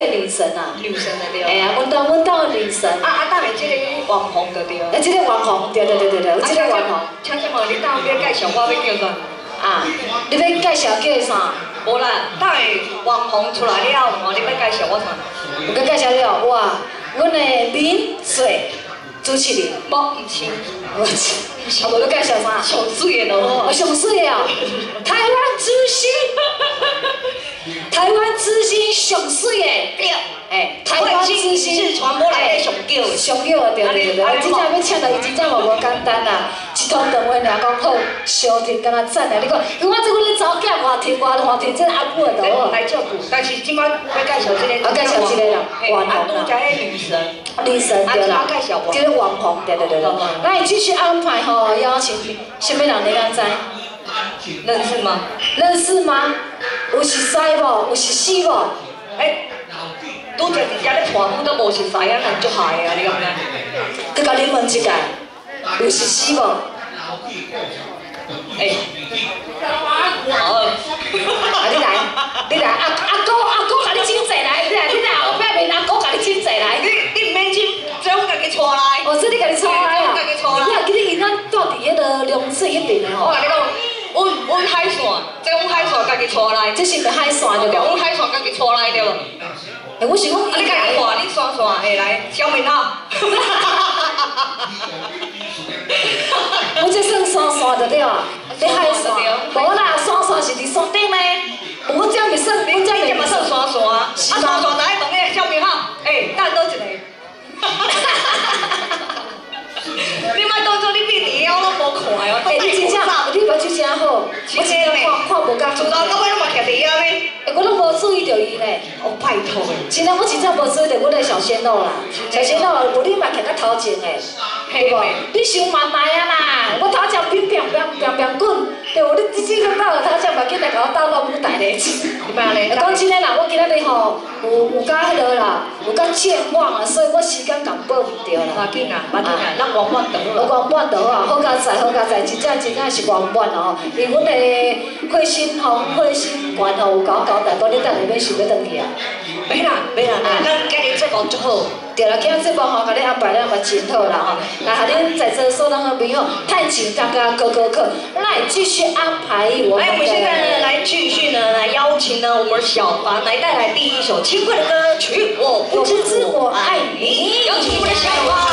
女神啊，女神的对。哎呀，阮当阮当的女神。啊啊，当然这个网红的对。哎，这个网红，对对对对对，有这个网红。请请问你当要介绍我要叫啥？啊，你要介绍叫啥？无啦，等下网红出来了，我你要介绍我啥？我介绍了，哇，阮的名水主持人，无唔是，我是，啊，无要介绍啥？上水的咯，我上水的哦，台湾之星。台湾之星上水的，对，哎，台湾之星是传播来的上叫的，上叫的对对对，真正要请到伊真正嘛无简单啦，一通电话尔讲好，小听敢若赞的，你看，因为我这个咧早囝话听话话听，这阿母的哦来照顾，但是今摆要介绍这个，我介绍这个人，网红啊，家迄女神，女神对啦，这个网红对对对对，那继续安排吼，邀请什么人你敢知？认识吗？认识吗？有熟悉无？有熟悉无？哎，拄着伫遮咧传呼都无熟悉啊，人足害啊！你讲咩？佮甲你问一下，有熟悉无？哎，好，啊你来，你来，阿阿哥阿哥甲你请坐来，你来你来后壁面阿哥甲你请坐来。你你毋免请，最好家己带来。哦，这你家己带来啊？你啊，记得因咱住伫迄个龙水迄边的吼。我甲你讲。阮阮海线，家己带来，这是个海线对不？阮海线家己带来对无？哎，我是讲，你家己带，你刷刷下来，小明啊！我这算刷刷的对啊，你海线，无啦，刷刷是伫山顶呢。我这样咪算，我这样咪算刷刷，啊刷刷哪一问诶，小明哈，哎，等多一个。你莫当作你比弟我拢无看哦，哎，你真正，你目睭真好，我真正看看无够。从头到尾拢嘛徛伫遐咧，哎，我拢无注意到伊咧。哦，拜托。诶，真正我真正无注意到阮个小鲜肉啦，小鲜肉无你嘛徛较头前诶，对无？你想慢来啊啦，我头前乒乒乒乒乒滚，对我？你你只看到头前嘛紧来甲我倒落舞台咧，明白咧？讲真诶啦，我今仔日吼有有甲迄落啦，有甲健忘啊，所以我时间赶报唔着啦。要紧啊，要紧啊，咱圆满得。我圆满得啊，好佳哉，好佳哉，真正真正是圆满哦。因为阮的会心吼，会心愿吼有交交代，讲你等下要想要转去啊。没啦，没啦，咱今日节目就好。对啦，今日节目吼，甲你安排了嘛真好啦吼。那下恁在座所有的朋友，太紧张个哥哥哥，来继续安排我们来，我们现在呢，来继续呢，来邀请呢，我们小凡来带来第一首轻快的歌曲《我不知我爱你》，有请我们的小凡，